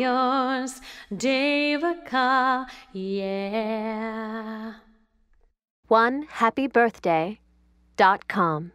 yours, Devika, yeah. One happy birthday dot com.